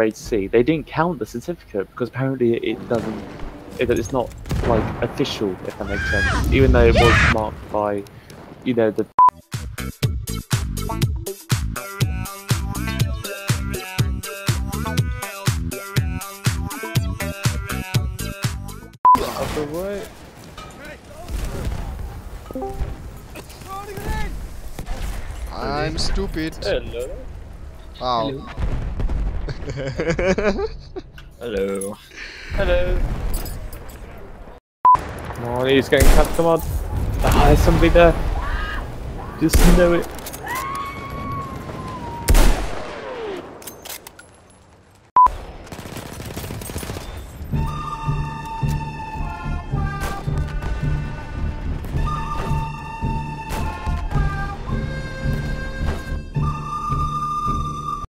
grade C, they didn't count the certificate because apparently it doesn't. It, it's not like official, if that makes sense. Even though it was marked by, you know, the. Upper right. I'm stupid. Hello. Wow. Hello. Hello. Come on, he's getting cut. Come on. Ah, there's somebody there. Just know it.